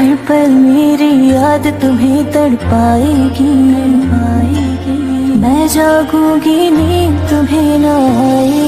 हर पल मेरी याद तुम्हें तड़पाएगी। पाएगी मैं जागूँगी नींद तुम्हें ना आएगी